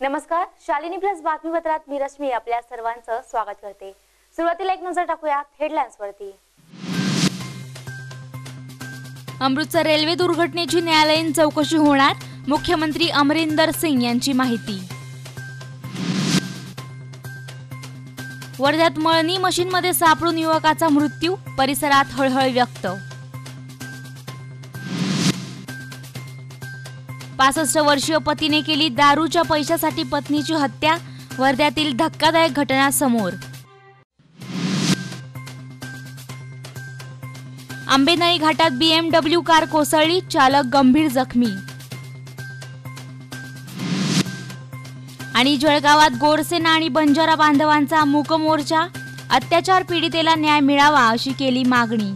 नमस्कार शालिनी प्लस बातमीपत्रात मी रश्मी आपल्या सर्वांचं स्वागत करते. सुरुवातीला एक नजर टाकूया हेडलाईन्स वरती. अमृतसर रेल्वे दुर्घटनेची न्यायालयीन चौकशी होणार? मुख्यमंत्री अमरिंदर सिंग यांची माहिती. वर्ध्यात मळणी मशीनमध्ये सापडून युवकाचा मृत्यू परिसरात हळहळ व्यक्त. पासष्ट वर्षीय पतीने केली दारूच्या पैशासाठी पत्नीची हत्या वर्ध्यातील धक्कादायक घटना समोर. आंबेनळी घाटात बीएमडब्ल्यू कार कोसळली चालक गंभीर जखमी. आणि जळगावात गोरसेना आणि बंजारा बांधवांचा मूक मोर्चा अत्याचार पीडितेला न्याय मिळावा अशी केली मागणी.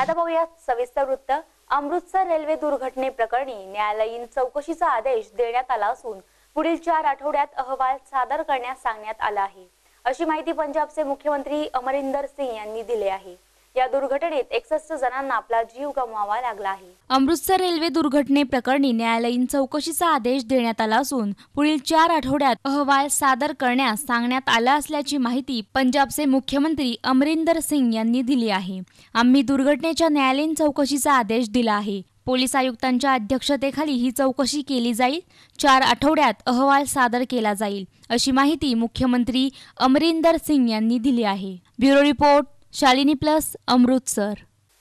आता बघूया सविस्तर वृत्त. अमृतसर रेल्वे दुर्घटने प्रकरणी न्यायालयीन चौकशीचा आदेश देण्यात आला असून पुढील चार आठवड्यात अहवाल सादर करण्यास सांगण्यात आला आहे. अशी माहिती पंजाबचे मुख्यमंत्री अमरिंदर सिंग यांनी दिली आहे. या दुर्घटनेत एकसष्ट जणांना आपला जीव गमवावा लागला आहे. अमृतसर रेल्वे दुर्घटनेप्रकरणी न्यायालयीन चौकशीचा आदेश देण्यात आला असून पुढील चार आठवड्यात अहवाल सादर करण्यास सांगण्यात आला असल्याची माहिती पंजाबचे मुख्यमंत्री अमरिंदर सिंग यांनी दिली आहे. आम्ही दुर्घटनेच्या न्यायालयीन चौकशीचा आदेश दिला आहे. पोलीस आयुक्तांच्या अध्यक्षतेखाली ही चौकशी केली जाईल. चार आठवड्यात अहवाल सादर केला जाईल अशी माहिती मुख्यमंत्री अमरिंदर सिंग यांनी दिली आहे. Bureau report Shalini plus Amritsar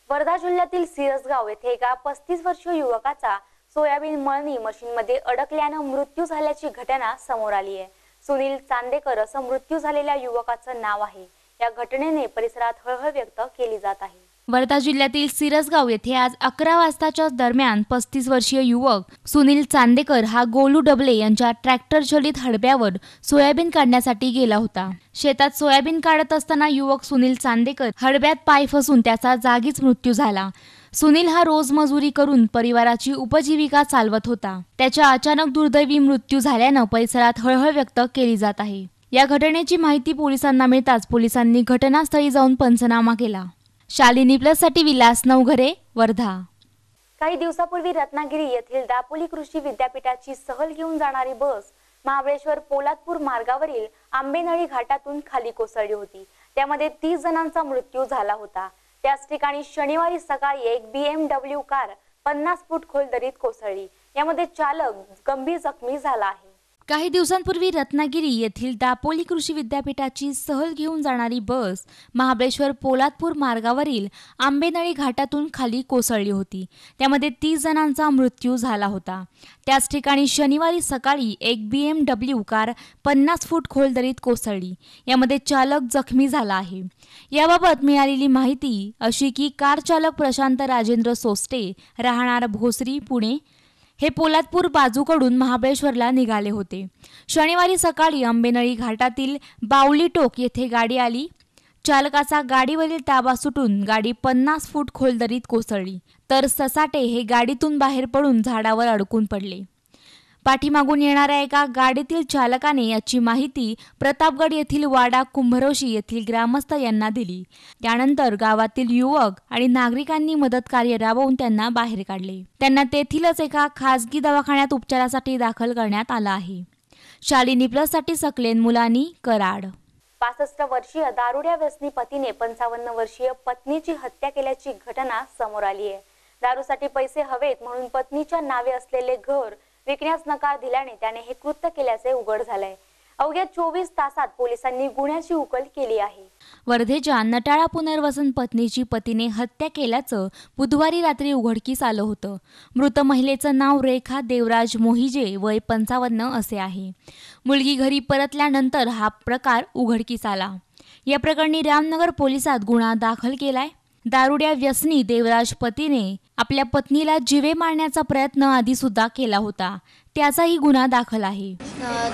Wardha जिल्ह्यातील सिरसगाव येथे एका पस्तीस वर्षीय युवकाचा सोयाबीन मळणी मशीनमध्ये अडकल्यानं मृत्यू झाल्याची घटना समोर आली आहे. सुनील चांदेकर असं मृत्यू झालेल्या युवकाचं नाव आहे. या घटनेने परिसरात हळहळ व्यक्त केली जात आहे. वर्धा जिल्ह्यातील सिरसगाव येथे आज अकरा वाजताच्या दरम्यान पस्तीस वर्षीय युवक सुनील चांदेकर हा गोलू डबले यांच्या ट्रॅक्टर चलित हडब्यावर सोयाबीन काढण्यासाठी गेला होता. शेतात सोयाबीन काढत असताना युवक सुनील चांदेकर हडब्यात पाय फसून त्याचा जागीच मृत्यू झाला. सुनील हा रोज मजुरी करून परिवाराची उपजीविका चालवत होता. त्याच्या अचानक दुर्दैवी मृत्यू झाल्यानं परिसरात हळहळ व्यक्त केली जात आहे. या घटनेची माहिती पोलिसांना मिळताच पोलिसांनी घटनास्थळी जाऊन पंचनामा केला. शालिनी प्लससाठी विलास नवघरे वर्धा. काही दिवसापूर्वी रत्नागिरी येथील दापोली कृषी विद्यापीठाची सहल घेऊन जाणारी बस महाबळेश्वर पोलादपूर मार्गावरील आंबेनळी घाटातून खाली कोसळली होती. त्यामध्ये तीस जणांचा मृत्यू झाला होता. त्याच ठिकाणी शनिवारी सकाळी एक बीएमडब्ल्यू कार पन्नास फूट खोल दरीत कोसळली. यामध्ये चालक गंभीर जखमी झाला आहे. काही दिवसांपूर्वी रत्नागिरी येथील दापोली कृषी विद्यापीठाची सहल घेऊन जाणारी बस महाबळेश्वर पोलादपूर मार्गावरील आंबेनळी घाटातून खाली कोसळली होती. त्यामध्ये तीस जणांचा मृत्यू झाला होता. त्याच ठिकाणी शनिवारी सकाळी एक बी एम डब्ल्यू कार पन्नास फूट खोल दरीत कोसळली. यामध्ये चालक जखमी झाला आहे. याबाबत मिळालेली माहिती अशी की कार चालक प्रशांत राजेंद्र सोस्टे राहणार भोसरी पुणे हे पोलादपूर बाजूकडून महाबळेश्वरला निघाले होते. शनिवारी सकाळी आंबेनळी घाटातील बावली टोक येथे गाडी आली. चालकाचा गाडीवरील ताबा सुटून गाडी पन्नास फूट खोल दरीत कोसळली. तर ससाटे हे गाडीतून बाहेर पडून झाडावर अडकून पडले. पाठीमागून येणाऱ्या एका गाडीतील चालकाने याची माहिती प्रतापगड येथील वाडा कुंभरोशी येथील ग्रामस्थ यांना दिली. त्यानंतर गावातील युवक आणि नागरिकांनी मदत कार्य राबवून त्यांना बाहेर काढले. त्यांना तेथीलच एका खासगी दवाखान्यात उपचारासाठी दाखल करण्यात आलं आहे. शालिनी प्लससाठी सकलेन मुलांनी कराड. पासष्ट वर्षीय दारुड्या व्यसनी पतीने पंचावन्न वर्षीय पत्नीची हत्या केल्याची घटना समोर आली आहे दारूसाठी पैसे हवेत म्हणून पत्नीच्या नावे असलेले घर विकण्यास नकार दिल्याने त्याने हे कृत्य केल्याचे उघड झालंय. अवघ्या चोवीस तासात पोलिसांनी गुन्ह्याची उकल केली आहे. वर्धेच्या नटाळा पुनर्वसन पत्नीची पतीने हत्या केल्याचं बुधवारी रात्री उघडकीस आलं होतं. मृत महिलेचं नाव रेखा देवराज मोहिजे वय पंचावन्न असे आहे. मुलगी घरी परतल्यानंतर हा प्रकार उघडकीस आला. या प्रकरणी रामनगर पोलिसात गुन्हा दाखल केलाय. दारुड्या व्यसनी देवराज पतीने आपल्या पत्नीला जिवे मारण्याचा प्रयत्न आधी सुद्धा केला होता. त्याचाही गुन्हा दाखल आहे.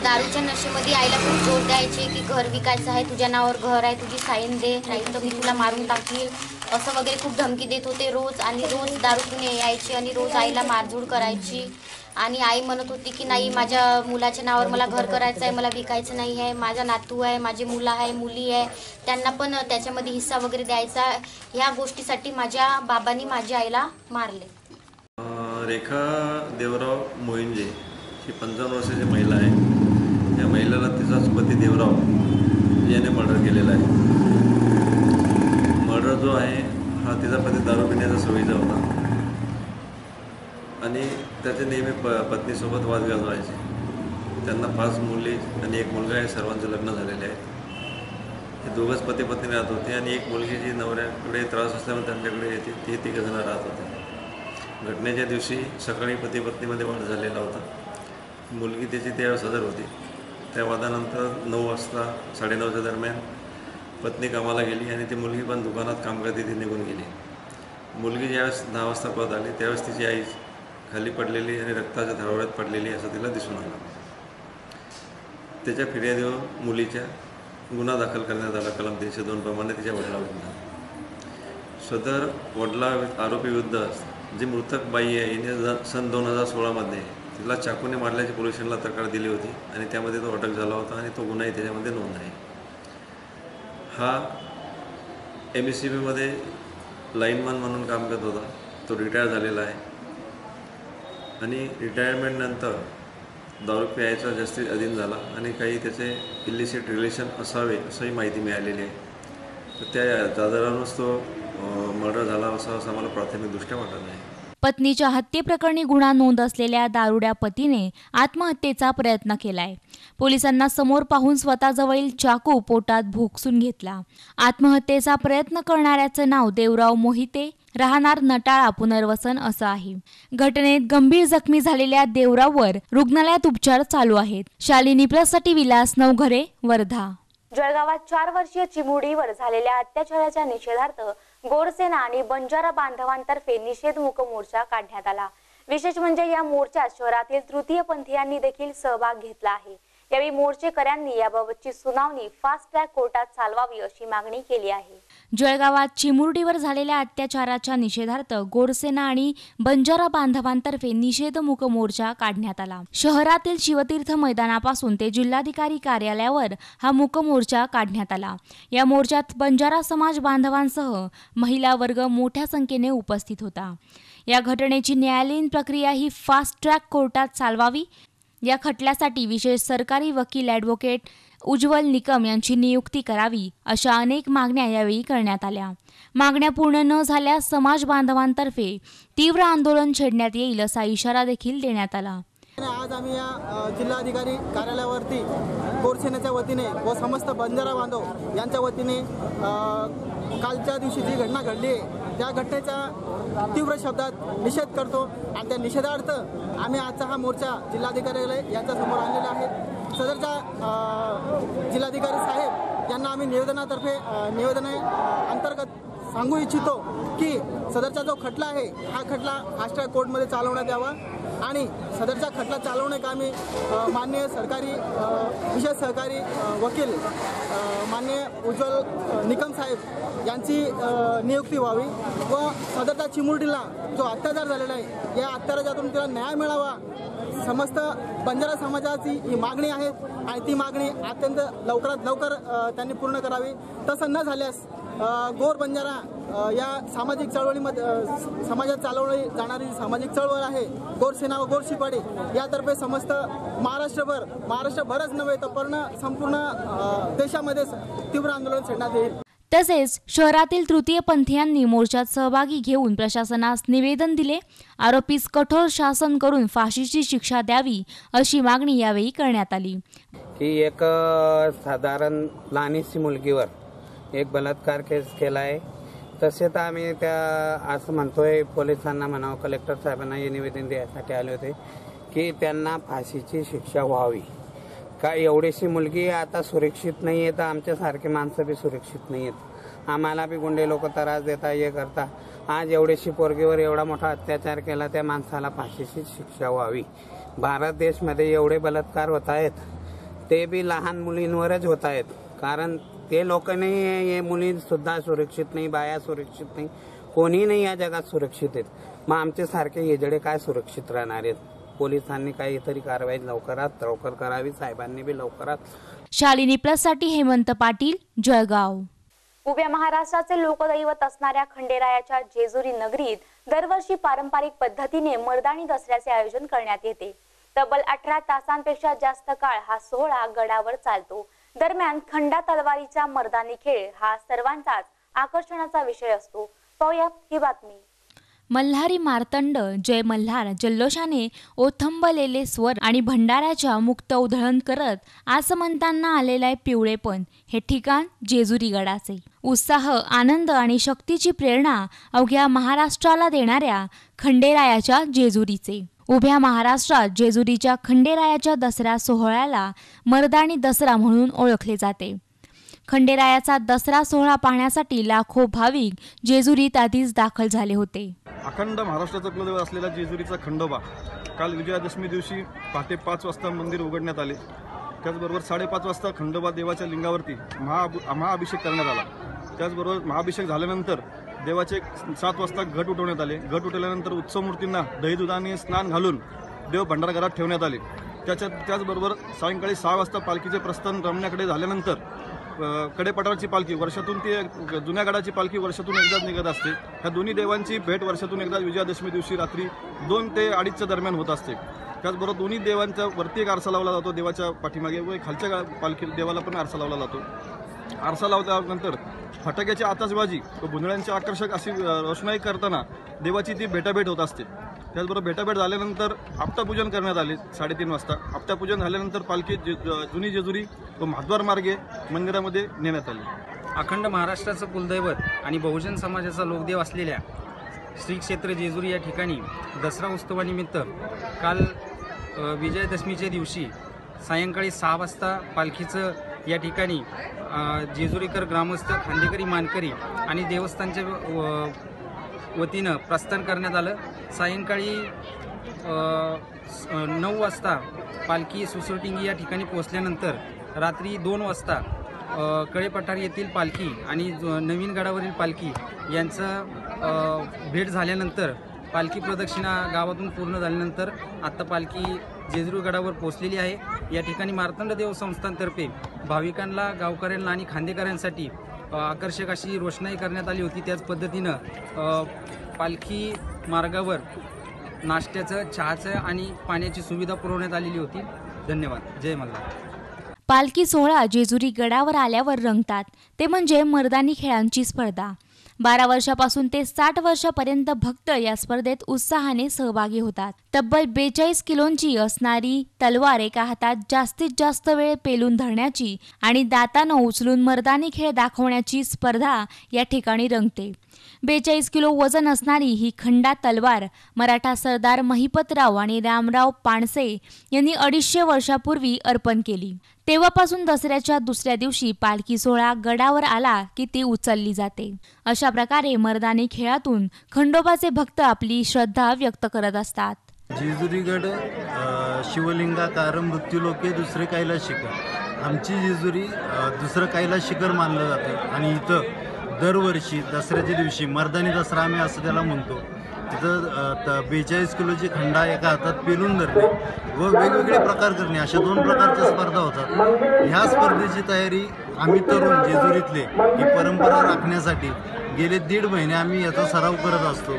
दारूच्या नशेमध्ये आईला खूप जोर द्यायचे की घर विकायचं आहे तुझ्या नावावर घर आहे तुझी साईन दे नाही तर मी तुला मारून टाकील. असं वगैरे खूप धमकी देत होते रोज आणि रोज दारू पिऊन यायची आणि रोज आईला मारझोड करायची. आणि आई म्हणत होती की नाही माझ्या मुलाच्या नावावर मला घर करायचं आहे मला विकायचं नाही आहे माझा नातू आहे माझी मुलं आहे मुली आहे त्यांना पण त्याच्यामध्ये हिस्सा वगैरे द्यायचा. ह्या गोष्टीसाठी माझ्या बाबांनी माझ्या आईला मारले. रेखा देवराव मोहिंजे ही पंचावन्न वर्षाची महिला आहे. या महिलेला तिचाच पती देवराव याने मर्डर केलेला आहे. मर्डर जो आहे हा तिचा पती दारू पिण्याचा सोयीचा होता. आणि त्याचे नेहमी प पत्नीसोबत वाद व्हायचे त्यांना पाच मुली आणि एक मुलगा आहे सर्वांचे लग्न झालेले आहेत. हे दोघंच पती पत्नी राहत होते आणि एक मुलगी जी नवऱ्याकडे त्रास असल्यामुळे त्यांच्याकडे येते ती तिघंजणं राहत होते. घटनेच्या दिवशी सकाळी पती पत्नीमध्ये वाद झालेला होता. मुलगी त्याची त्यावेळेस हजर होती. त्या वादानंतर नऊ वाजता साडेनऊच्या दरम्यान पत्नी कामाला गेली आणि ती मुलगी पण दुकानात काम करते ती निघून गेली. मुलगी ज्यावेळेस दहा वाजता परत आली त्यावेळेस तिची आई खाली पडलेली आणि रक्ताच्या थरावड्यात पडलेली असं तिला दिसून आलं. त्याच्या फिर्यादीवर मुलीच्या गुन्हा दाखल करण्यात आला. कलम तीनशे दोन प्रमाणे तिच्या वडिलाविरुद्ध सदर वडला आरोपी युद्ध जी मृतक बाई आहे हिने सन दोन हजार सोळामध्ये तिला चाकूने मारल्याची पोलिसांना तक्रार दिली होती आणि त्यामध्ये तो अटक झाला होता आणि तो गुन्हाही त्याच्यामध्ये नोंद आहे. हा एम एस सी बीमध्ये लाईनमॅन म्हणून काम करत होता. तो रिटायर झालेला आहे. आणि रिटायरमेंटनंतर दारू प्यायचा जास्तीत अधीन झाला आणि काही त्याचे इलिसिट रिलेशन असावे असंही माहिती मिळालेली आहे. तर त्या दादरानंच तो मर्डर झाला असं असं आम्हाला प्राथमिकदृष्ट्या वाटत नाही. पत्नीच्या हत्येप्रकरणी गुन्हा नोंद असलेल्या दारुड्या पतीने आत्महत्येचा प्रयत्न केलाय. पोलिसांना समोर पाहून स्वतःजवळील चाकू पोटात भोगसून घेतला. आत्महत्येचा प्रयत्न करणाऱ्याचं नाव देवराव मोहिते राहणार नटाळा पुनर्वसन असं आहे. घटनेत गंभीर जखमी झालेल्या देवरावर रुग्णालयात उपचार चालू आहेत. शालिनी प्लससाठी विलास नवघरे वर्धा. जळगावात चार वर्षीय चिमुडीवर झालेल्या अत्याचाराच्या निषेधार्थ गोरसेना आणि बंजारा बांधवांतर्फे निषेध मूक मोर्चा काढण्यात आला. विशेष म्हणजे या मोर्चात शहरातील तृतीय पंथीयांनी देखील सहभाग घेतला आहे. यावेळी मोर्चेकऱ्यांनी याबाबतची सुनावणी फास्ट ट्रॅक कोर्टात चालवावी अशी मागणी केली आहे. जळगावात चिमुरडीवर झालेल्या अत्याचाराच्या निषेधार्थ गोरसेना आणि बंजारा बांधवांतर्फे निषेध मोर्चा काढण्यात आला. शहरातील शिवतीर्थ मैदानापासून ते जिल्हाधिकारी कार्यालयावर हा मुक मोर्चा काढण्यात आला. या मोर्चात बंजारा समाज बांधवांसह महिला वर्ग मोठ्या संख्येने उपस्थित होता. या घटनेची न्यायालयीन प्रक्रिया ही फास्ट ट्रॅक कोर्टात चालवावी. या खटल्यासाठी विशेष सरकारी वकील ॲडव्होकेट उज्ज्वल निकम यांची नियुक्ती करावी अशा अनेक मागण्या यावेळी करण्यात आल्या. मागण्या पूर्ण न झाल्यास समाज बांधवांतर्फे तीव्र आंदोलन छेडण्यात येईल असा इशारा देखील देण्यात आला. आज आम्ही या जिल्हाधिकारी कार्यालयावरती कोरसेनेच्या वतीने व समस्त बंजारा बांधव यांच्या वतीने कालच्या दिवशी जी घटना घडली आहे त्या घटनेचा तीव्र शब्दात निषेध करतो. आणि त्या निषेधार्थ आम्ही आजचा हा मोर्चा जिल्हाधिकारी यांच्यासमोर आणलेला आहे. सदरचा जिल्हाधिकारी साहेब यांना आम्ही निवेदनातर्फे निवेदन अंतर्गत सांगू इच्छितो की सदरचा जो खटला आहे हा खटला फास्ट ट्रॅक कोर्टमध्ये चालवण्यात यावा. आणि सदरचा खटला चालवणे कामी मान्य माननीय सरकारी विशेष सहकारी वकील मान्य माननीय उज्ज्वल निकम साहेब यांची नियुक्ती व्हावी व सदरचा चिमुरडीला जो अत्याचार झालेला आहे या अत्याचारातून तिला न्याय मिळावा समस्त बंजारा समाजाची ही मागणी आहे आणि ती मागणी अत्यंत लवकरात लवकर त्यांनी पूर्ण करावी. तसं न झाल्यास गोर बंजारा या सामाजिक चळवळीमध्ये समाजात चालवली जाणारी सामाजिक चळवळ आहे. गोर सेना व गोर शिपाडी यातर्फे समस्त महाराष्ट्रभर महाराष्ट्रभरच नव्हे तर पूर्ण संपूर्ण देशामध्ये तीव्र आंदोलन छेडण्यात येईल. तसेच शहरातील तृतीय पंथीयांनी मोर्चात सहभागी घेऊन प्रशासनास निवेदन दिले. आरोपीस कठोर शासन करून फाशीची शिक्षा द्यावी अशी मागणी यावेळी करण्यात आली. की एक साधारण लहानीशी मुलगीवर एक बलात्कार केस केला आहे तसे तर आम्ही त्या असं म्हणतोय पोलिसांना म्हणावं कलेक्टर साहेबांना हे निवेदन द्यायसाठी आले होते की त्यांना फाशीची शिक्षा व्हावी. का एवढीशी मुलगी आता सुरक्षित नाही आहे तर आमच्यासारखे माणसं बी सुरक्षित नाही आहेत आम्हाला बी गुंडे लोक त्रास देता हे करता. आज एवढीशी पोरगीवर एवढा मोठा अत्याचार केला त्या माणसाला फाशीची शिक्षा व्हावी. भारत देशमध्ये एवढे बलात्कार होत आहेत ते बी लहान मुलींवरच होत आहेत कारण ते लोक नाही हे मुली सुद्धा सुरक्षित नाही बाया सुरक्षित नाही कोणी नाही या जगात सुरक्षित आहेत. मग आमचे सारखे येजडे काय सुरक्षित राहणार आहेत? पोलिसांनी काहीतरी कारवाई लवकरात लवकर करावी साहेबांनी बी लवकरात. शालिनी प्लससाठी हेमंत पाटील जळगाव. उभ्या महाराष्ट्राचे लोकदैवत असणाऱ्या खंडेरायाच्या जेजुरी नगरीत दरवर्षी पारंपरिक पद्धतीने मर्दानी दसऱ्याचे आयोजन करण्यात येते. तब्बल अठरा तासांपेक्षा जास्त काळ हा सोहळा गडावर चालतो. दरम्यान खंडा तलवारीचा मर्दानी खेळ हा सर्वांचाच आकर्षणाचा विषय असतो. पाहूयात ही बातमी. मल्हारी मार्तंड जय मल्हार जल्लोषाने ओथंबलेले स्वर आणि भंडाऱ्याच्या मुक्त उधळण करत आसमंतांना आलेला आहे पिवळेपण हे ठिकाण जेजुरी गडाचे. उत्साह आनंद आणि शक्तीची प्रेरणा अवघ्या महाराष्ट्राला देणाऱ्या खंडेरायाच्या जेजुरीचे. उभ्या महाराष्ट्रात जेजुरीच्या खंडेरायाच्या दसरा सोहळ्याला मर्दानी दसरा म्हणून ओळखले जाते. खंडेरायाचा दसरा सोहळा पाहण्यासाठी लाखो भाविक जेजुरीत आधीच दाखल झाले होते. अखंड महाराष्ट्राचा कुलदैवत असलेला जेजुरीचा खंडोबा काल विजयादशमी दिवशी पहाटे पाच वाजता मंदिर उघडण्यात आले. त्याचबरोबर साडेपाच वाजता खंडोबा देवाच्या लिंगावरती महा महाअभिषेक करण्यात आला. त्याचबरोबर महाअभिषेक झाल्यानंतर देवाचे सात वाजता घट उठवण्यात आले. घट उठवल्यानंतर उत्सव मूर्तींना दही दुधाने स्नान घालून देव भंडारघरात ठेवण्यात आले. त्याच्या त्याचबरोबर सायंकाळी सहा वाजता पालखीचे प्रस्थान रमण्याकडे झाल्यानंतर कडेपठाराची पालखी वर्षातून ती जुन्यागडाची जुन्या पालखी वर्षातून एकदाच निघत असते. ह्या दोन्ही देवांची भेट वर्षातून एकदा विजयादशमी दिवशी रात्री दोन ते अडीचच्या दरम्यान होत असते. त्याचबरोबर दोन्ही देवांच्या वरती एक आरसा लावला जातो देवाच्या पाठीमागे व खालच्या पालखी देवाला पण आरसा लावला जातो. आरसा लावल्यानंतर फटाक्याची आताशबाजी. व भुंदळ्यांची आकर्षक अशी रोषणाई करताना देवाची ती भेटाभेट होत असते. त्याचबरोबर भेटाभेट झाल्यानंतर आपटापूजन करण्यात आले साडेतीन वाजता. आपटापूजन झाल्यानंतर पालखी जे- जुनी जेजुरी व महाद्वार मार्गे मंदिरामध्ये नेण्यात आली. अखंड महाराष्ट्राचं कुलदैवत आणि बहुजन समाजाचा लोकदेव असलेल्या श्री क्षेत्र जेजुरी या ठिकाणी दसरा उत्सवानिमित्त काल विजयदशमीच्या विजयादशमीच्या दिवशी सायंकाळी सहा वाजता पालखीचं या ठिकाणी जेजुरीकर ग्रामस्थ खांदेकरी मानकरी आणि देवस्थानच्या व- वतीनं प्रस्थान करण्यात आलं. सायंकाळी नऊ वाजता पालखी सुसुटिंगी या ठिकाणी पोहोचल्यानंतर रात्री दोन वाजता अ, कळेपठार येथील पालखी आणि ज- नवीन गडावरील पालखी यांचं भेट झाल्यानंतर पालखी प्रदक्षिणा गावातून पूर्ण झाल्यानंतर आत्ता पालखी जेजुरी गडावर पोहोचलेली आहे. या ठिकाणी मार्तंड देव संस्थांतर्फे भाविकांना गावकऱ्यांना आणि खांदेकऱ्यांसाठी आकर्षक अशी रोषणाई करण्यात आली होती. त्याच पद्धतीनं पालखी मार्गावर नाश्त्याचं चहाचं आणि पाण्याची सुविधा पुरवण्यात आलेली होती. धन्यवाद. जय मल्हार. पालखी सोहळा जेजुरी गडावर आल्यावर रंगतात. ते म्हणजे मर्दानी खेळांची स्पर्धा. बारा वर्षापासून ते साठ वर्षापर्यंत भक्त या स्पर्धेत उत्साहाने सहभागी होतात. तब्बल बेचाळीस किलोंची असणारी तलवार एका हातात जास्तीत जास्त वेळ पेलून धरण्याची आणि दातानं उचलून मर्दानी खेळ दाखवण्याची स्पर्धा या ठिकाणी रंगते. बेचाळीस किलो वजन असणारी ही खंडा तलवार मराठा सरदार महिपतराव आणि रामराव पाणसे यांनी अडीचशे वर्षापूर्वी अर्पण केली. तेव्हापासून दसऱ्याच्या दुसऱ्या दिवशी पालखी सोहळा गडावर आला की ती उचलली जाते. अशा प्रकारे मर्दानी खेळातून खंडोबाचे भक्त आपली श्रद्धा व्यक्त करत असतात. जेजुरीगड अ, शिवलिंगाकार मृत्यूलोके दुसरे कैलास शिखर आमची जेजुरी दुसरं कैलास शिखर मानलं जातं. आणि इथं दरवर्षी दसऱ्याच्या दिवशी मर्दानी दसरा आम्ही असं त्याला म्हणतो. तिथं त बेचाळीस किलोची खंडा एका हातात पेलून धरणे व वेगवेगळे प्रकार करणे अशा दोन प्रकारच्या स्पर्धा होतात. ह्या स्पर्धेची तयारी आम्ही तरुण जेजुरीतले ही परंपरा राखण्यासाठी गेले दीड महिने आम्ही याचा सराव करत असतो.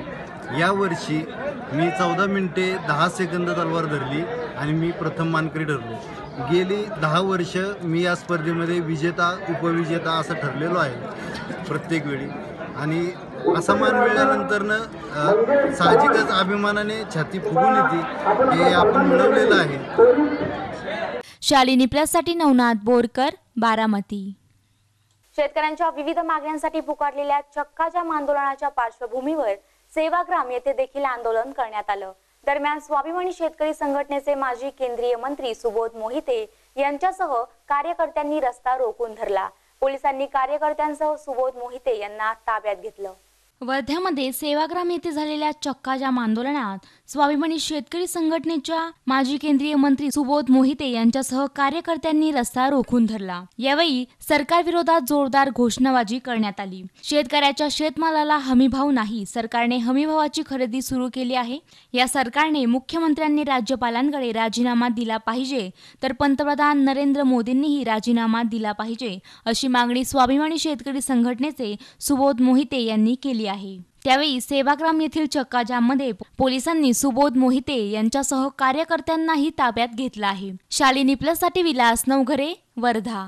यावर्षी मी चौदा मिनटे दहा सेकंद तलवार धरली आणि मी प्रथम मानकरी ठरलो. गेली दहा वर्ष मी या स्पर्धेमध्ये विजेता उपविजेता असं ठरलेलो आहे प्रत्येक वेळी. आणि असा मान मिळाल्यानंतरनं साहजिकच अभिमानाने छाती फुगून येते हे आपण मिळवलेलं आहे. शालिनी प्लससाठी नवनाथ बोरकर बारामती. शेतकऱ्यांच्या विविध मागण्यांसाठी पुकारलेल्या चक्का जाम आंदोलनाच्या पार्श्वभूमीवर सेवाग्राम येथे देखील आंदोलन करण्यात आलं. दरम्यान स्वाभिमानी शेतकरी संघटनेचे माजी केंद्रीय मंत्री सुबोध मोहिते यांच्यासह कार्यकर्त्यांनी रस्ता रोखून धरला. पोलिसांनी कार्यकर्त्यांसह सुबोध मोहिते यांना ताब्यात घेतलं. वर्ध्यामध्ये सेवाग्राम येथे झालेल्या चक्काजाम आंदोलनात स्वाभिमानी शेतकरी संघटनेच्या माजी केंद्रीय मंत्री सुबोध मोहिते यांच्यासह कार्यकर्त्यांनी रस्ता रोखून धरला. यावेळी सरकारविरोधात जोरदार घोषणाबाजी करण्यात आली. शेतकऱ्याच्या शेतमालाला हमीभाव नाही. सरकारने हमीभावाची खरेदी सुरू केली आहे. या सरकारने मुख्यमंत्र्यांनी राज्यपालांकडे राजीनामा दिला पाहिजे. तर पंतप्रधान नरेंद्र मोदींनीही राजीनामा दिला पाहिजे अशी मागणी स्वाभिमानी शेतकरी संघटनेचे सुबोध मोहिते यांनी केली आहे. त्यावेळी सेवाग्राम येथील चक्काजाममध्ये पोलिसांनी सुबोध मोहिते यांच्यासह कार्यकर्त्यांनाही ताब्यात घेतलं आहे. शालिनी प्लससाठी विलास नवघरे वर्धा.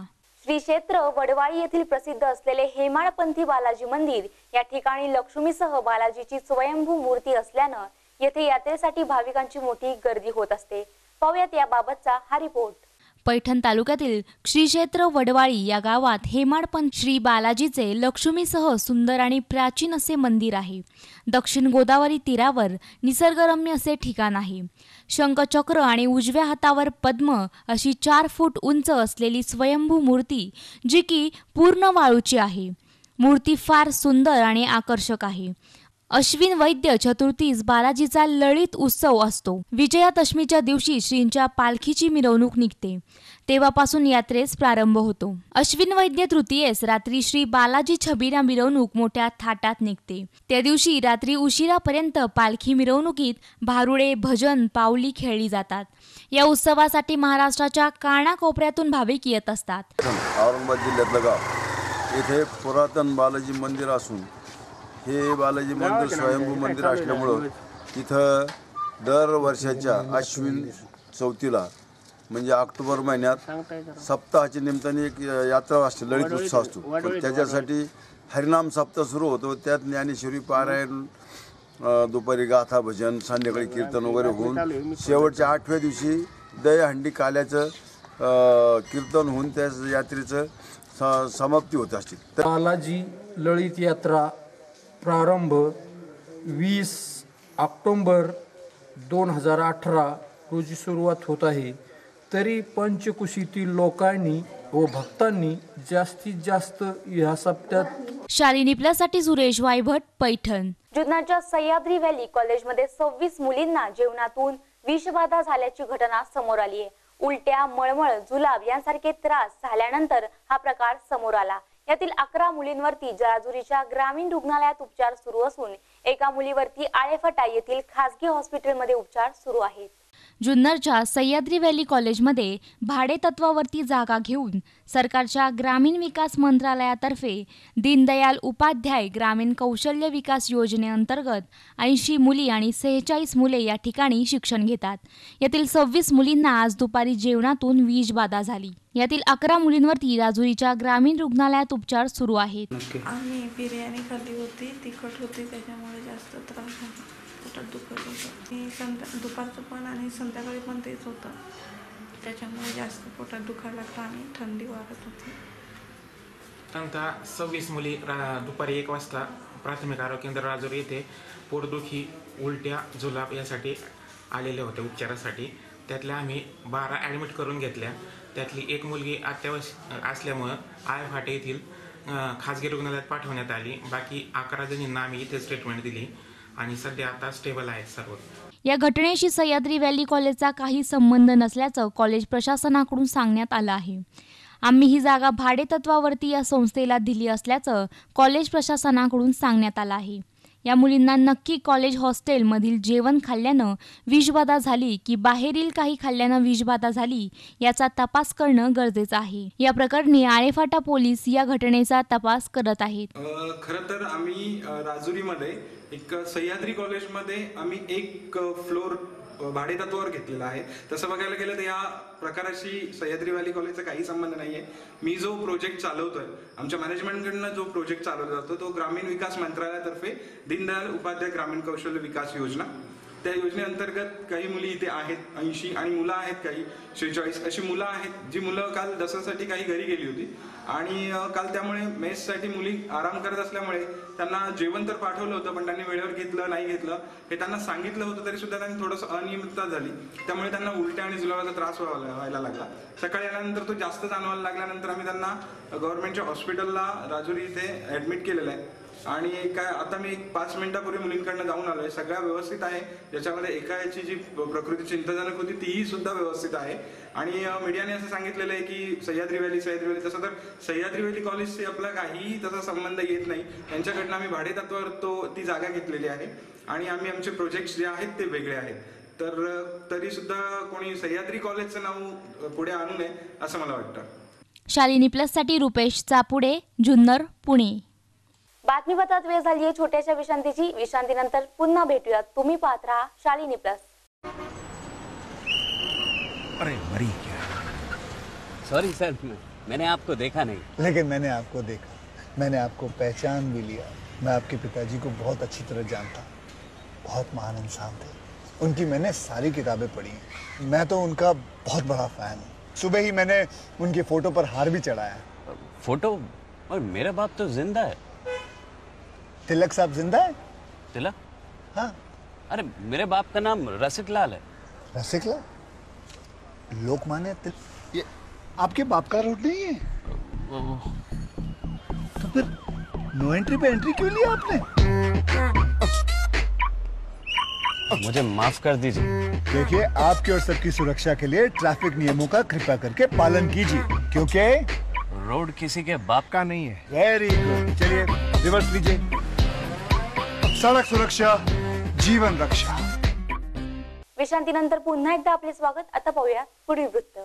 श्री क्षेत्र वडवाळी येथील प्रसिद्ध असलेले हेमाळपंथी बालाजी मंदिर या ठिकाणी लक्ष्मीसह बालाजीची स्वयंभू मूर्ती असल्यानं येथे यात्रेसाठी भाविकांची मोठी गर्दी होत असते. पाहुयात याबाबतचा हा रिपोर्ट पैठण तालुक्यातील श्रीक्षेत्र वडवाळी या गावात हेमाडपंत श्री बालाजीचे लक्ष्मीसह सुंदर आणि प्राचीन असे मंदिर आहे. दक्षिण गोदावरी तीरावर निसर्गरम्य असे ठिकाण आहे. शंखचक्र आणि उजव्या हातावर पद्म अशी चार फूट उंच असलेली स्वयंभू मूर्ती जी की पूर्ण वाळूची आहे. मूर्ती फार सुंदर आणि आकर्षक आहे. अश्विन वैद्य चतुर्थीस बालाजीचा लळित उत्सव असतो. विजयादशमीच्या दिवशी श्रींच्या पालखीची मिरवणूक निघते. तेव्हापासून यात्रेस प्रारंभ होतो. अश्विन वैद्य तृतीयेस रात्री श्री बालाजी छबिना मिरवणूक मोठ्या थाटात निघते. त्या दिवशी रात्री उशिरापर्यंत पालखी मिरवणुकीत भारुडे भजन पावली खेळली जातात. या उत्सवासाठी महाराष्ट्राच्या कानाकोपऱ्यातून भाविक येत असतात. औरंगाबाद जिल्ह्यातलं गाव. इथे पुरातन बालाजी मंदिर असून हे बालाजी मंदिर स्वयंभू मंदिर असल्यामुळं इथं दर वर्षाच्या अश्विन चौथीला म्हणजे ऑक्टोबर महिन्यात सप्ताहाच्या निमित्ताने एक यात्रा असते ललित उत्सव असतो. पण त्याच्यासाठी हरिनाम सप्ताह सुरू होतो. त्यात ज्ञानेश्वरी पारायण दुपारी गाथा भजन संध्याकाळी कीर्तन वगैरे होऊन शेवटच्या आठव्या दिवशी दहीहंडी काल्याचं कीर्तन होऊन त्या यात्रेचं स- समाप्ती होत असते. तर बालाजी ललित यात्रा प्रारंभ वीस ऑक्टोंबर दोन हजार अठरा रोजी सुरुवात होत आहे. तरी पंचकुशीतील लोकांनी व भक्तांनी जास्तीत जास्त ह्या सप्त्यात शालिनी प्लससाठी सुरेश वायभट पैठण. जुन्नरच्या सह्याद्री व्हॅली कॉलेजमध्ये सव्वीस मुलींना जेवणातून विषबाधा झाल्याची घटना समोर आली आहे. उलट्या मळमळ जुलाब यांसारखे त्रास झाल्यानंतर हा प्रकार समोर आला. यातील अकरा मुलींवरती जळाजुरीच्या ग्रामीण रुग्णालयात उपचार सुरू असून एका मुलीवरती आळेफटा येथील खासगी हॉस्पिटलमध्ये उपचार सुरू आहेत. जुन्नरच्या सह्याद्री व्हॅली कॉलेजमध्ये भाडेतत्वावरती जागा घेऊन सरकारच्या ग्रामीण विकास मंत्रालयातर्फे दीनदयाल उपाध्याय ग्रामीण कौशल्य विकास योजनेअंतर्गत ऐंशी मुली आणि सेहेचाळीस मुले या ठिकाणी शिक्षण घेतात. यातील सव्वीस मुलींना आज दुपारी जेवणातून वीज बाधा झाली. यातील अकरा मुलींवरती राजुरीच्या ग्रामीण रुग्णालयात उपचार सुरू आहेत. आम्ही बिर्याणी खाल्ली होती तिखट होती त्याच्यामुळे जास्त त्रास झाला. पोटात दुखत होतं संध्या दुपारचं पण आणि संध्याकाळी पण तेच होतं. त्याच्यामुळे जास्त पोटात दुखायला लागतं आणि थंडी वाढत होती. साधारणतः सव्वीस मुली रा दुपारी एक वाजता प्राथमिक आरोग्य केंद्र राजूर येथे पोटदुखी उलट्या जुलाब यासाठी आलेल्या होत्या उपचारासाठी. त्यातल्या आम्ही बारा ॲडमिट करून घेतल्या. त्यातली एक मुलगी अत्यावश्यक असल्यामुळं आय फाटे येथील खाजगी रुग्णालयात पाठवण्यात आली. बाकी अकरा जणींना आम्ही इथेच ट्रीटमेंट दिली. आणि सध्या आता स्टेबल आहेत सर्व. या घटनेशी सह्याद्री व्हॅली कॉलेजचा काही संबंध नसल्याचं कॉलेज प्रशासनाकडून सांगण्यात आलं आहे. आम्ही ही जागा भाडेतत्वावरती या संस्थेला दिली असल्याचं कॉलेज प्रशासनाकडून सांगण्यात आलं आहे. या मुलींना नक्की कॉलेज हॉस्टेलमधील जेवण खाल्ल्यानं विषबाधा झाली की बाहेरील काही खाल्ल्यानं विषबाधा झाली याचा तपास करणं गरजेचं आहे. या प्रकरणी आळेफाटा पोलीस या घटनेचा तपास करत आहेत. अ, खरं तर आम्ही राजुरीमध्ये एक सह्याद्री कॉलेजमध्ये आम्ही एक फ्लोर भाडेतत्वावर घेतलेला आहे. तसं बघायला गेलं तर या प्रकाराशी सह्याद्री व्हॅली कॉलेजचा काही संबंध नाही आहे मी जो प्रोजेक्ट चालवतोय आमच्या मॅनेजमेंटकडनं जो प्रोजेक्ट चालवला जातो तो ग्रामीण विकास मंत्रालयातर्फे दीनदयाल उपाध्याय ग्रामीण कौशल्य विकास योजना. त्या योजनेअंतर्गत काही मुली इथे आहेत ऐंशी आणि मुलं आहेत काही शेहेचाळीस अशी मुलं आहेत जी मुलं काल दसऱ्यासाठी काही घरी गेली होती. आणि काल त्यामुळे मेससाठी मुली आराम करत असल्यामुळे त्यांना जेवण तर पाठवलं होतं पण त्यांनी वेळेवर घेतलं नाही घेतलं. हे त्यांना सांगितलं होतं तरी सुद्धा त्यांनी थोडंसं अनियमितता झाली. त्यामुळे त्यांना उलट्या आणि जुलाबाचा त्रास व्हायला व्हायला लागला. सकाळी आल्यानंतर तो जास्त जाणवायला लागल्यानंतर आम्ही त्यांना गव्हर्नमेंटच्या हॉस्पिटलला राजुरी इथे ॲडमिट केलेलं आहे. आणि काय आता मी एक पाच मिनिटापूर्वी मुलींकडनं जाऊन आलोय. सगळ्या व्यवस्थित आहे. ज्याच्यामध्ये एका याची जी प्रकृती चिंताजनक होती तीही सुद्धा व्यवस्थित आहे. आणि मीडियाने असं सांगितलेलं आहे की सह्याद्री व्हॅली सह्याद्री व्हॅली तसं तर सह्याद्री व्हॅली कॉलेजशी आपला काहीही तसा संबंध येत नाही. त्यांच्याकडनं आम्ही भाडेतत्वावर तो ती जागा घेतलेली आहे. आणि आम्ही आमचे प्रोजेक्ट्स जे आहेत ते वेगळे आहेत. तर तरी सुद्धा कोणी सह्याद्री कॉलेजचं नाव पुढे आणू नये असं मला वाटतं. शालिनी प्लससाठी रुपेश चापुडे जुन्नर पुणे. बातमी पत्रात वेळ झाली आहे. छोट्याशा विश्रांतीची. विश्रांतीनंतर पुन्हा भेटूयात. तुम्ही पाहत राहा शालिनी प्लस. अरे मरी क्या? सॉरी सर मैंने आपको देखा नहीं। लेकिन मैंने आपको देखा। मैंने आपको पहचान भी लिया। मैं आपके पिताजी को बहुत अच्छी तरह जानता। बहुत महान इंसान थे। उनकी मैंने सारी किताबें पढ़ी हैं। मैं तो उनका बहुत बड़ा फ़ैन हूँ। सुबह ही मैंने उनकी फ़ोटो पर हार भी चढ़ाया। फ़ोटो? और मेरा बाप तो ज़िंदा है। तिलक साहब ज़िंदा है? तिलक? हाँ। अरे मेरे बाप का नाम रसिक लाल है। रसिकला लोकमान्य तिल ये आपके बाप का रोड नहीं है? तो फिर नो एंट्री पे एंट्री क्यों लिया आपने? मुझे माफ़ कर दीजिए। देखिए आपकी और सबकी सुरक्षा के लिए ट्रैफ़िक नियमों का कृपा करके पालन कीजिए। क्योंकि रोड किसी के बाप का नहीं है। वेरी गुड चलिए रिवर्स लीजिए। सड़क सुरक्षा जीवन रक्षा. विश्रांतीनंतर पुन्हा एकदा आपले स्वागत. आता पाहूया पुढील वृत्त.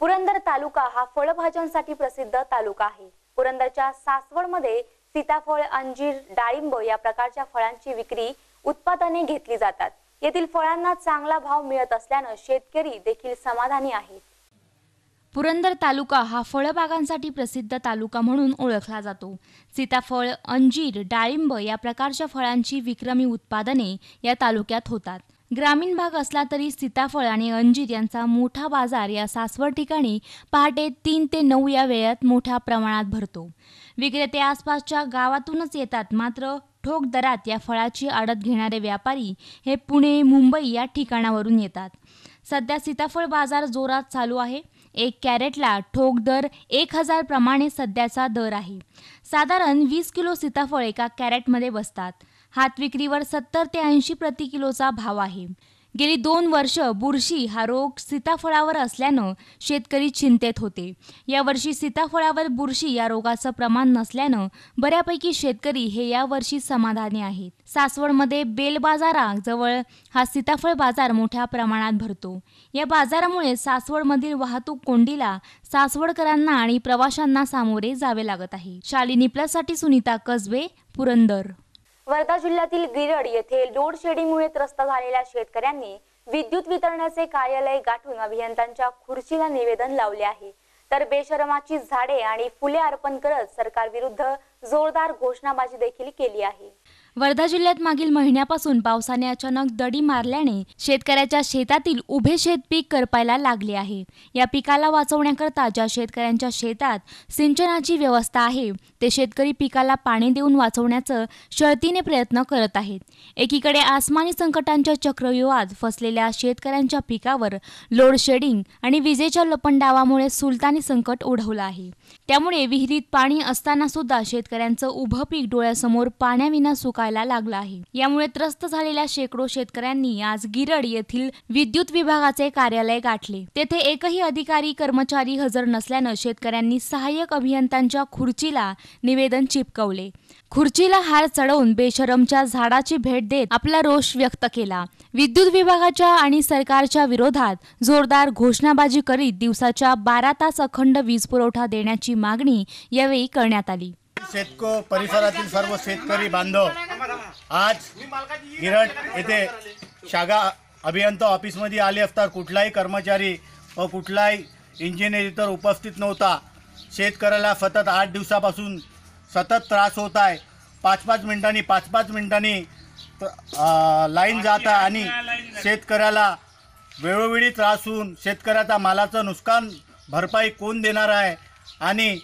पुरंदर तालुका हा फळभाज्यांसाठी प्रसिद्ध तालुका आहे. पुरंदरच्या सासवडमध्ये सीताफळ अंजीर डाळिंब या प्रकारच्या फळांची विक्री उत्पादने घेतली जातात. येथील फळांना चांगला भाव मिळत असल्यानं शेतकरी देखील समाधानी आहेत पुरंदर तालुका हा फळबागांसाठी प्रसिद्ध तालुका म्हणून ओळखला जातो. सीताफळ अंजीर डाळिंब या प्रकारच्या फळांची विक्रमी उत्पादने या तालुक्यात होतात. ग्रामीण भाग असला तरी सीताफळ आणि अंजीर यांचा मोठा बाजार या सासवड ठिकाणी पहाटे तीन ते नऊ या वेळात मोठ्या प्रमाणात भरतो. विक्रेते आसपासच्या गावातूनच येतात मात्र ठोक दरात या फळाची आडत घेणारे व्यापारी हे पुणे मुंबई या ठिकाणावरून येतात. सध्या सीताफळ बाजार जोरात चालू आहे. एक कॅरेटला ठोक दर एक हजार प्रमाणे सध्याचा दर आहे. साधारण वीस किलो सीताफळ एका कॅरेटमध्ये बसतात. हात विक्रीवर सत्तर ते ऐंशी प्रति किलोचा भाव आहे. गेली दोन वर्ष बुरशी हा रोग सीताफळावर असल्यानं शेतकरी चिंतेत होते. यावर्षी सीताफळावर बुरशी या रोगाचं प्रमाण नसल्यानं बऱ्यापैकी शेतकरी हे यावर्षी समाधानी आहेत. सासवडमध्ये बेल बाजाराजवळ हा सीताफळ बाजार मोठ्या प्रमाणात भरतो. या बाजारामुळे सासवडमधील वाहतूक कोंडीला सासवडकरांना आणि प्रवाशांना सामोरे जावे लागत आहे. शालिनी प्लससाठी सुनीता कसबे पुरंदर. वर्धा जिल्ह्यातील गिरड येथे लोड शेडिंगमुळे त्रस्त झालेल्या शेतकऱ्यांनी विद्युत वितरणाचे कार्यालय गाठून अभियंत्यांच्या खुर्चीला निवेदन लावले आहे. तर बेशरमाची झाडे आणि फुले अर्पण करत सरकारविरुद्ध जोरदार घोषणाबाजी देखील केली आहे. वर्धा जिल्ह्यात मागील महिन्यापासून पावसाने अचानक दडी मारल्याने शेतकऱ्याच्या शेतातील उभे शेत पीक करपायला लागले आहे. या पिकाला वाचवण्याकरता ज्या शेतकऱ्यांच्या शेतात सिंचनाची व्यवस्था आहे ते शेतकरी पिकाला पाणी देऊन वाचवण्याचं शर्तीने प्रयत्न करत आहेत. एकीकडे आसमानी संकटांच्या चक्रव्यूहात फसलेल्या शेतकऱ्यांच्या पिकावर लोड शेडिंग आणि विजेच्या लपंडावामुळे सुलतानी संकट ओढवलं आहे. त्यामुळे विहिरीत पाणी असताना सुद्धा शेतकऱ्यांचं उभं पीक डोळ्यासमोर पाण्याविना सुकायला लागलं आहे. यामुळे त्रस्त झालेल्या शेकडो शेतकऱ्यांनी आज गिरड येथील विद्युत विभागाचे कार्यालय गाठले. तेथे एकही अधिकारी कर्मचारी हजर नसल्यानं शेतकऱ्यांनी सहाय्यक अभियंत्यांच्या खुर्चीला निवेदन चिपकवले. खुर्चीला हार चढवून बेशरमच्या झाडाची भेट देत आपला रोष व्यक्त केला. विद्युत विभागाच्या आणि सरकारच्या विरोधात जोरदार घोषणाबाजी करीत दिवसाच्या बारा तास अखंड वीज पुरवठा देण्याची मागणी यावेळी करण्यात आली. शेतको परिसरातील सर्व शेतकरी बांधव आज गिरड येथे शागा अभियंता ऑफिसमध्ये आले असता कुठलाही कर्मचारी व कुठलाही इंजिनियर इतर उपस्थित नव्हता. शेतकऱ्याला सतत आठ दिवसापासून सतत त्रास होत आहे. पाच पाच मिनिटांनी पाच पाच मिनिटांनी लाईन जात आहे आणि शेतकऱ्याला वेळोवेळी त्रास होऊन शेतकऱ्याचा मालाचं नुकसान भरपाई कोण देणार आहे? आणि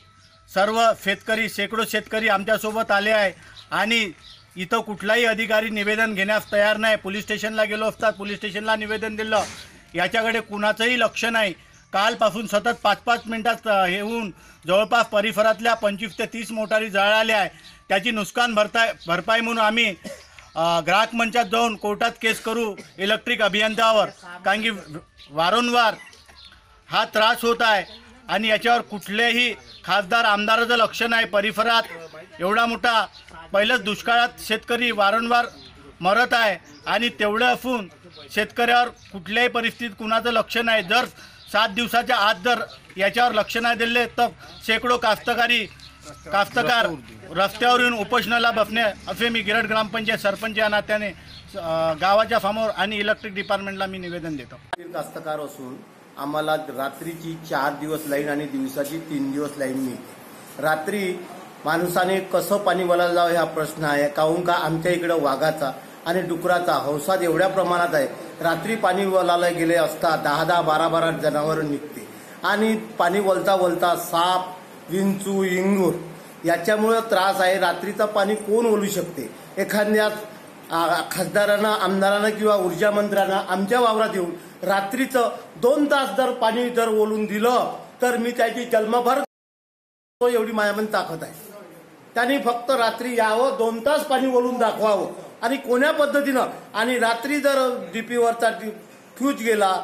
सर्व शेतकरी शेकडो शेतकरी आमच्यासोबत आले आहे. आणि इथं कुठलाही अधिकारी निवेदन घेण्यास तयार नाही. पोलीस स्टेशनला गेलो असतात पोलीस स्टेशनला निवेदन दिलं. याच्याकडे कुणाचंही लक्ष नाही. कालपासून सतत पाच पाच मिनटात हे होऊन जवळपास परिसरातल्या पंचवीस ते तीस मोटारी जळाल्या आहे. त्याची नुकसान भरताय भरपाई म्हणून आम्ही ग्राहक मंचात जाऊन कोर्टात केस करू इलेक्ट्रिक अभियंत्यावर. कारण की वारंवार हा त्रास होत आहे. आणि याच्यावर कुठलेही खासदार आमदाराचं लक्ष नाही. परिसरात एवढा मोठा पहिलंच दुष्काळात शेतकरी वारंवार मरत आहे आणि तेवढं असून शेतकऱ्यावर कुठल्याही परिस्थितीत कुणाचं लक्ष नाही. जर सात दिवसाच्या आत जर याच्यावर लक्ष नाही दिले तर शेकडो कास्तकारी कास्तकार रस्त्यावर येऊन उपोषणाला बसणे असे मी गिरड ग्रामपंचायत सरपंच या नात्याने गावाच्या समोर आणि इलेक्ट्रिक डिपार्टमेंटला मी निवेदन देतो. कास्तकार असून आम्हाला रात्रीची चार दिवस लाईन आणि दिवसाची तीन दिवस लाईन मिळते. रात्री माणसाने कसं पाणी वलायला जावं हा प्रश्न आहे. काहून का आमच्या इकडं वाघाचा आणि डुकराचा हौसाद एवढ्या प्रमाणात आहे. रात्री पाणी वलायला गेले असता दहा दहा बारा बारा जनावर निघते. आणि पाणी वलता वलता साप विंचू इंगूर याच्यामुळं त्रास आहे. रात्रीचं पाणी कोण ओलू शकते? एखाद्या खासदारांना आमदारांना किंवा ऊर्जा मंत्र्यांना आमच्या वावरात येऊन रात्रीचं दोन तास जर पाणी जर ओलून दिलं तर मी त्याची जन्मभर एवढी मायामध्ये ताकद आहे. त्यांनी फक्त रात्री यावं दोन तास पाणी ओलून दाखवावं. आणि कोण्या पद्धतीनं? आणि रात्री जर डीपीवरचा फ्यूज गेला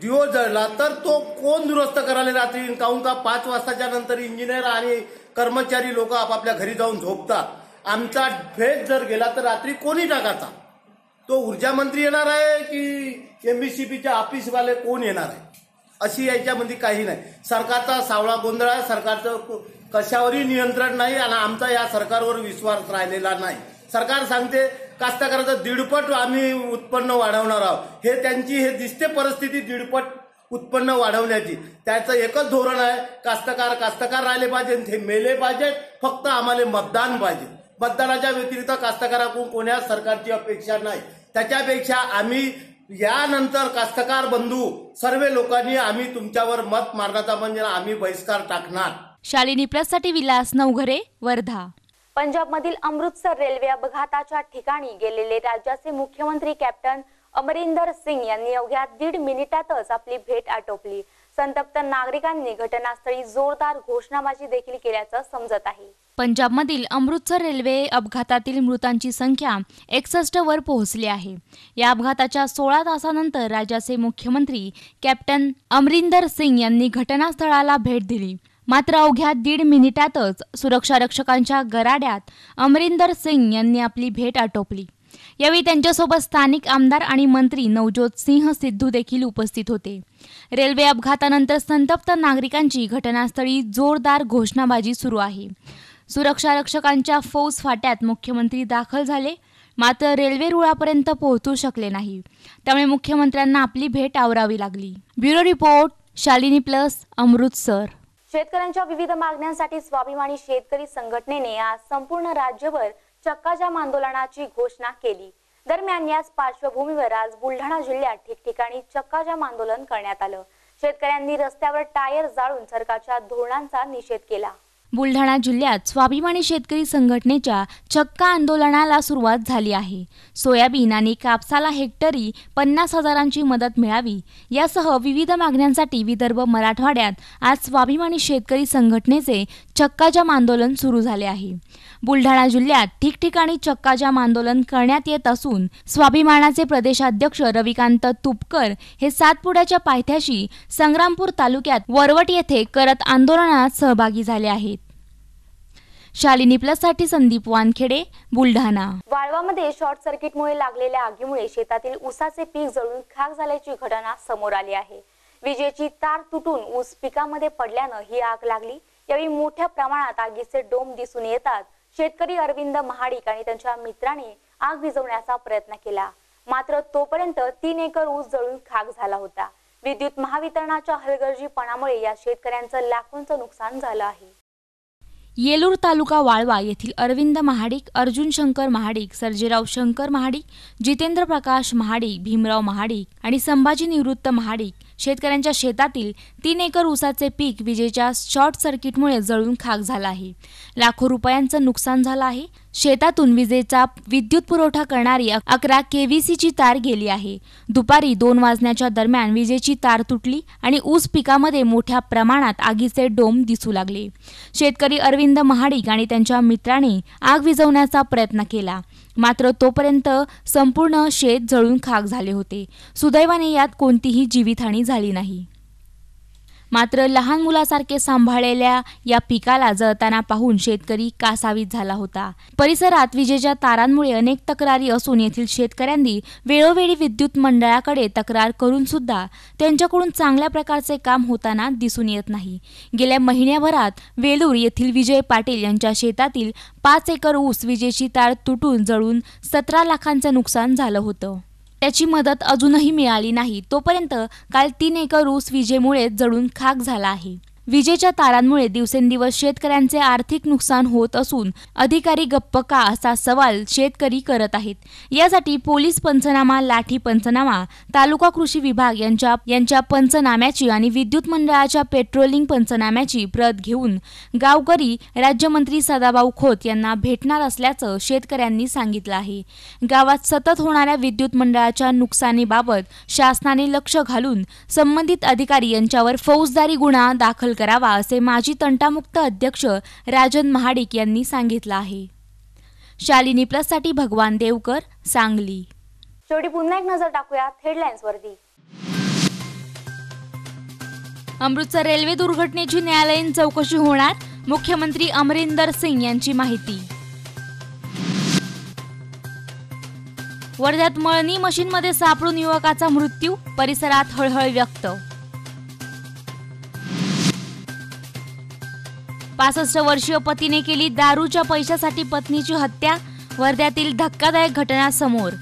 दिवो जळला तर तो कोण दुरुस्त करायला रात्री? काहून का पाच वाजताच्या नंतर इंजिनियर आणि कर्मचारी लोक आपापल्या घरी जाऊन झोपतात? आमचा फेज जर गेला तर रात्री कोणी टाकायचा? तो ऊर्जा मंत्री येणार आहे की एमबीसीपीच्या ऑफिसवाले कोण येणार आहे? अशी याच्यामध्ये काही नाही. सरकारचा सावळा गोंधळ आहे. सरकारचं कशावरही नियंत्रण नाही आणि आमचा या सरकारवर विश्वास राहिलेला नाही. सरकार सांगते कास्तकाराचं दीडपट आम्ही उत्पन्न वाढवणार आहोत. हे त्यांची हे दिसते परिस्थिती दीडपट उत्पन्न वाढवण्याची. त्याचं एकच धोरण आहे कास्तकार कास्तकार राहिले पाहिजे ते मेले पाहिजेत फक्त आम्हाला मतदान पाहिजे. मतदानाच्या व्यतिरिक्त कास्तकाराकडून कोण्या सरकारची अपेक्षा नाही. त्याच्यापेक्षा आम्ही यानंतर कास्तकार बंधू सर्व लोकांनी आम्ही तुमच्यावर मत मारण्याचा म्हणजे आम्ही बहिष्कार टाकणार. शालिनी प्लससाठी विलास नवघरे वर्धा. पंजाबमधील अमृतसर रेल्वे अपघाताच्या ठिकाणी गेलेले राज्याचे मुख्यमंत्री कॅप्टन अमरिंदर सिंग यांनी अवघ्या दीड मिनिटातच आपली भेट आटोपली. संतप्त नागरिकांनी घटनास्थळी जोरदार घोषणाबाजी देखील केल्याचं समजत आहे. पंजाबमधील अमृतसर रेल्वे अपघातातील मृतांची संख्या एकसष्ट वर पोहोचली आहे. या अपघाताच्या सोळा तासानंतर राज्याचे मुख्यमंत्री कॅप्टन अमरिंदर सिंग यांनी घटनास्थळाला भेट दिली. मात्र अवघ्या दीड मिनिटातच सुरक्षा रक्षकांच्या गराड्यात अमरिंदर सिंग यांनी आपली भेट आटोपली. यावेळी त्यांच्यासोबत स्थानिक आमदार आणि मंत्री नवज्योत सिंह सिद्धू देखील उपस्थित होते. रेल्वे अपघातानंतर संतप्त नागरिकांची घटनास्थळी जोरदार घोषणाबाजी सुरू आहे. सुरक्षा रक्षकांच्या फौज फाट्यात मुख्यमंत्री दाखल झाले मात्र रेल्वे रुळापर्यंत पोहोचू शकले नाही. त्यामुळे मुख्यमंत्र्यांना आपली भेट आवरावी लागली. Bureau report Shalini plus Amritsar शेतकऱ्यांच्या विविध मागण्यांसाठी स्वाभिमानी शेतकरी संघटनेने आज संपूर्ण राज्यभर चक्काजाम आंदोलनाची घोषणा केली. दरम्यान याच पार्श्वभूमीवर आज बुलढाणा जिल्ह्यात ठिकठिकाणी चक्काजाम आंदोलन करण्यात आलं. शेतकऱ्यांनी रस्त्यावर टायर जाळून सरकारच्या धोरणांचा निषेध केला. बुलढाणा जिल्ह्यात स्वाभिमानी शेतकरी संघटनेच्या चक्का आंदोलनाला सुरुवात झाली आहे. सोयाबीन आणि कापसाला हेक्टरी पन्नास हजारांची मदत मिळावी यासह विविध मागण्यांसाठी विदर्भ मराठवाड्यात आज स्वाभिमानी शेतकरी संघटनेचे चक्काजाम आंदोलन सुरू झाले आहे. बुलढाणा जिल्ह्यात ठिकठिकाणी चक्काजाम आंदोलन करण्यात येत असून स्वाभिमानाचे प्रदेशाध्यक्ष रविकांत तुपकर हे सातपुड्याच्या पायथ्याशी संग्रामपूर तालुक्यात वरवट येथे करत आंदोलनात सहभागी झाले आहेत. शालिनी प्लससाठी संदीप वानखेडे बुलढाणा. वाळवामध्ये शॉर्ट सर्किटमुळे लागलेल्या आगीमुळे शेतातील ऊसाचे पीक जळून खाक झाल्याची घटना समोर आली आहे. विजेची तार तुटून ऊस पिकामध्ये पडल्यानं ही आग लागली. यावेळी मोठ्या प्रमाणात आगीचे डोम दिसून येतात. शेतकरी अरविंद महाडिक आणि त्यांच्या मित्राने आग विझवण्याचा प्रयत्न केला. मात्र तोपर्यंत तीन एकर ऊस जळून खाक झाला होता. विद्युत महावितरणाच्या हलगर्जीपणामुळे या शेतकऱ्यांचं लाखोंचं नुकसान झालं आहे. येलूर तालुका वाळवा येथील अरविंद महाडिक अर्जुन शंकर महाडिक सर्जेराव शंकर महाडिक जितेंद्र प्रकाश महाडिक भीमराव महाडिक आणि संभाजी निवृत्त महाडिक शेतकऱ्यांच्या शेतातील तीन एकर ऊसाचे पीक विजेच्या शॉर्ट सर्किटमुळे जळून खाक झाला आहे. लाखो रुपयांचं नुकसान झालं आहे. शेतातून विजेचा विद्युत पुरवठा करणारी अकरा केव्हीसीची तार गेली आहे. दुपारी दोन वाजण्याच्या दरम्यान विजेची तार तुटली आणि ऊस पिकामध्ये मोठ्या प्रमाणात आगीचे डोम दिसू लागले. शेतकरी अरविंद महाडिक आणि त्यांच्या मित्राने आग विझवण्याचा प्रयत्न केला. मात्र तोपर्यंत संपूर्ण शेत जळून खाक झाले होते. सुदैवाने यात कोणतीही जीवितहानी झाली नाही. मात्र लहान मुलासारखे सांभाळलेल्या या पिकाला जळताना पाहून शेतकरी कासावीत झाला होता. परिसरात विजेच्या तारांमुळे अनेक तक्रारी असून येथील शेतकऱ्यांनी वेळोवेळी विद्युत मंडळाकडे तक्रार करून सुद्धा त्यांच्याकडून चांगल्या प्रकारचे काम होताना दिसून येत नाही. गेल्या महिन्याभरात वेलूर येथील विजय पाटील यांच्या शेतातील पाच एकर ऊस विजेची तार तुटून जळून सतरा लाखांचं नुकसान झालं होतं. त्याची मदत अजूनही मिळाली नाही. तोपर्यंत काल तीन एकर ऊस विजेमुळे जळून खाक झाला आहे. विजेच्या तारांमुळे दिवसेंदिवस शेतकऱ्यांचे आर्थिक नुकसान होत असून अधिकारी गप्प का असा सवाल शेतकरी करत आहेत. यासाठी पोलीस पंचनामा लाठी पंचनामा तालुका कृषी विभाग यांच्या यांच्या पंचनाम्याची आणि विद्युत मंडळाच्या पेट्रोलिंग पंचनाम्याची प्रत घेऊन गावकरी राज्यमंत्री सदाभाऊ खोत यांना भेटणार असल्याचं शेतकऱ्यांनी सांगितलं आहे. गावात सतत होणाऱ्या विद्युत मंडळाच्या नुकसानीबाबत शासनाने लक्ष घालून संबंधित अधिकारी यांच्यावर फौजदारी गुन्हा दाखल करावा असे माजी तंटामुक्त अध्यक्ष राजन महाडिक यांनी सांगितलं आहे. शालिनी प्लससाठी भगवान देवकर सांगली. शेवटी पुन्हा एक नजर टाकूयात हेडलाईन्स वरती. अमृतसर रेल्वे दुर्घटनेची न्यायालयीन चौकशी होणार मुख्यमंत्री अमरिंदर सिंग यांची माहिती. वर्ध्यात मळणी मशीनमध्ये सापडून युवकाचा मृत्यू परिसरात हळहळ व्यक्त. पासष्ट वर्षीय पतीने केली दारूच्या पैशासाठी पत्नीची हत्या वर्ध्यातील धक्कादायक घटना समोर.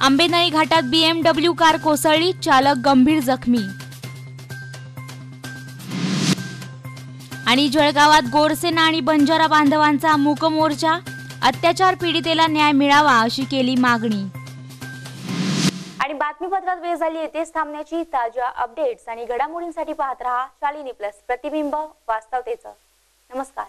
आंबेनळी घाटात बीएमडब्ल्यू कार कोसळली चालक गंभीर जखमी. आणि जळगावात गोरसेना आणि बंजारा बांधवांचा मूकमोर्चा अत्याचार पीडितेला न्याय मिळावा अशी केली मागणी. आणि बातमीपत्रात वेळ झाली येथेच थांबण्याची ताज्या अपडेट्स आणि घडामोडींसाठी पाहत रहा शालिनी प्लस प्रतिबिंब वास्तवतेचं. नमस्कार.